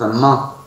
什么？